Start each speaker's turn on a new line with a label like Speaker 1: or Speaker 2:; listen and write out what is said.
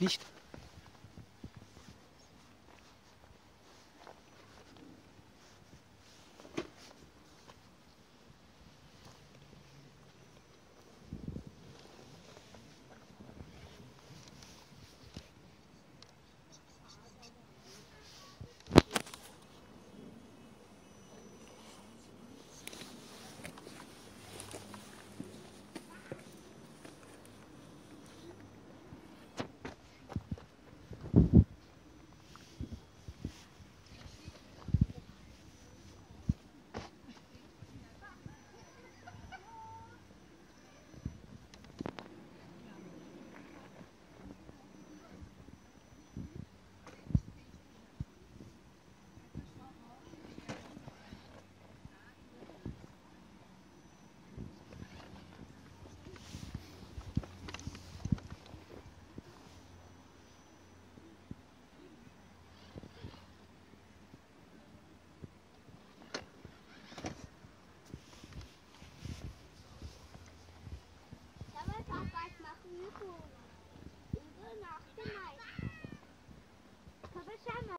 Speaker 1: nicht